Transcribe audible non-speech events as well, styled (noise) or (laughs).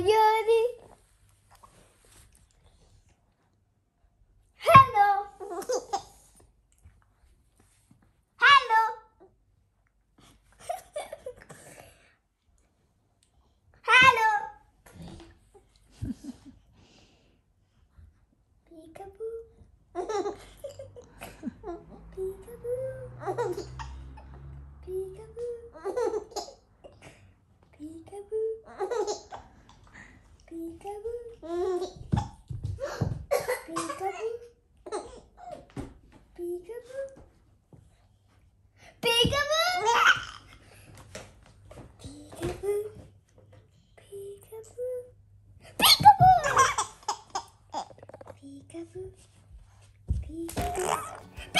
Sayuri. Hello. (laughs) Hello. (laughs) Hello. (laughs) Peekaboo. Peekaboo. Peekaboo! Peekaboo! Peekaboo!